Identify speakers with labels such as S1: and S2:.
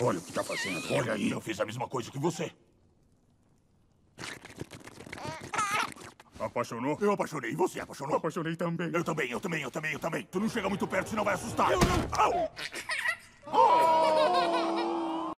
S1: Olha o que tá fazendo. Olha aí.
S2: Eu fiz a mesma coisa que você.
S1: Apaixonou?
S2: Eu apaixonei. Você apaixonou?
S1: Apaixonei também.
S2: Eu também, eu também, eu também, eu também. Tu não chega muito perto, senão vai assustar. Eu não... Au!